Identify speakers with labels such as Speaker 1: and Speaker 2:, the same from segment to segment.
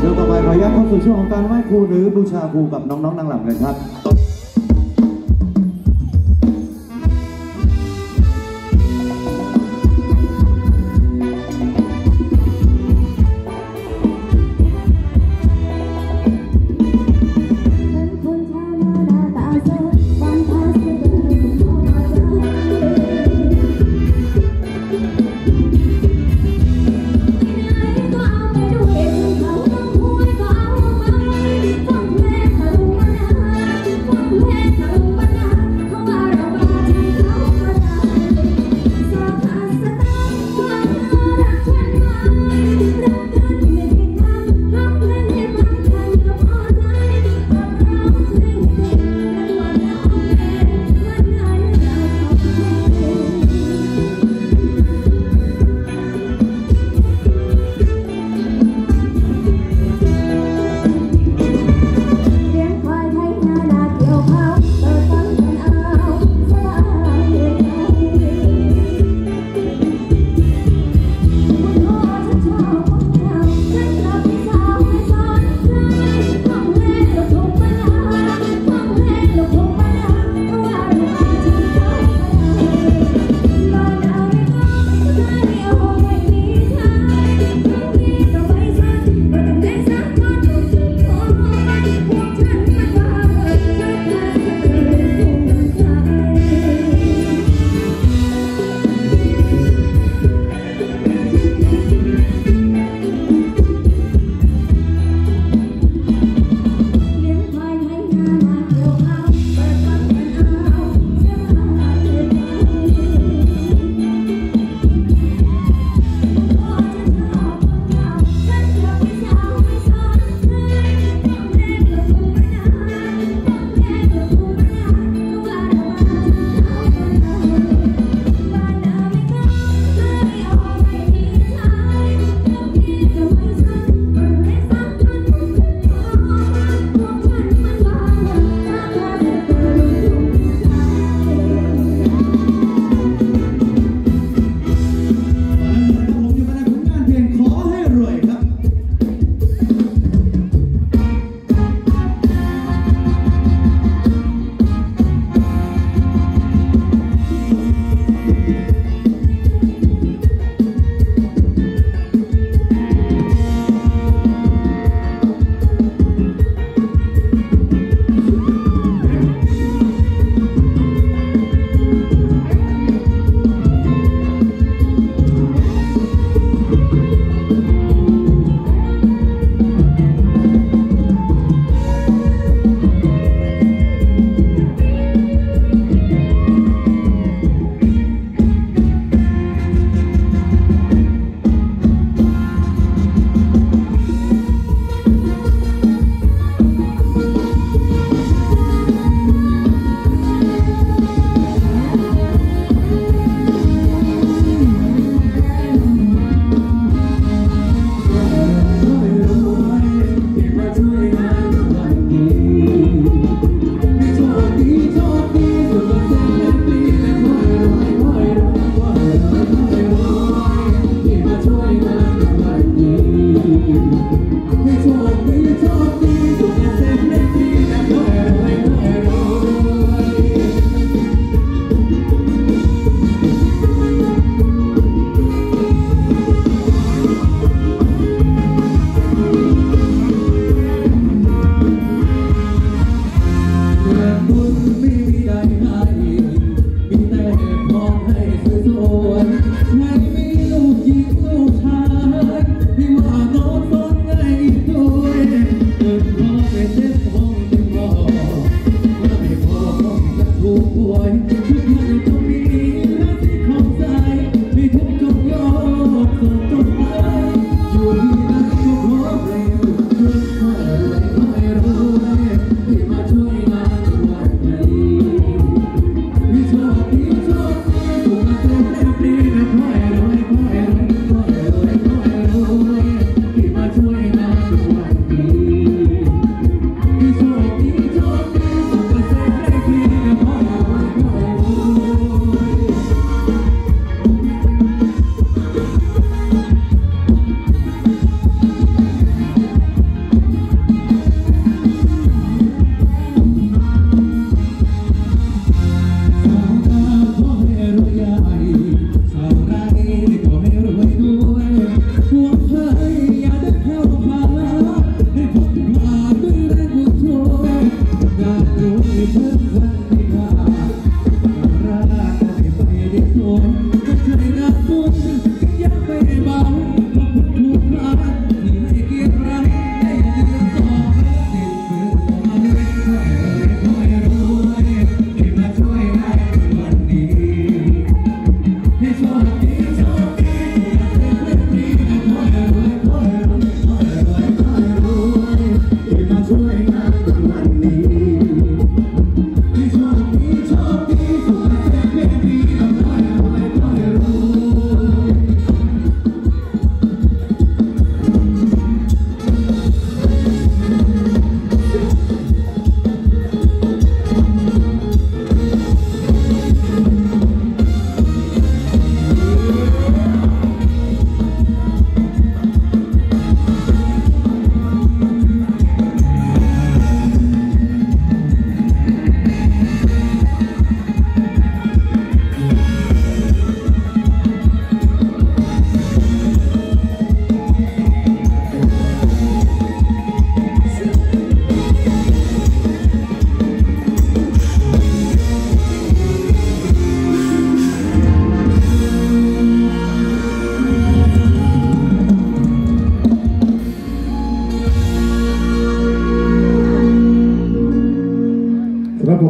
Speaker 1: ช่วงต่อไปขออนุญาตเข้าสู่ช่วงของการไหว้ครูหรือบูชาครูกับน้องๆนางรำกันครับ
Speaker 2: wouldn't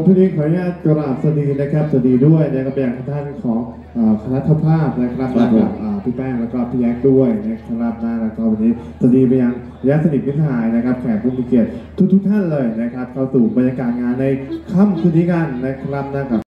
Speaker 3: ครับผมที่นี้ขออนุญาตกราบสวัสดีนะครับสวัสดีด้วยนะครับอย่างท่านของเอ่อคณะทภาพนะครับ
Speaker 1: ครับผม
Speaker 3: กับอ่าพี่แป้งแล้วก็พี่แยกด้วยนะครับนะแล้วก็วันนี้สวัสดีไปยังญาติสนิทมิตรหายนะครับแขกผู้มีเกียรติทุกๆท่านเลยนะครับเข้าสู่บรรยากาศงานในค่ำคืนนี้กันนะครับนะกับ